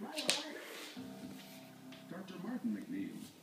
My Dr. Martin McNeil.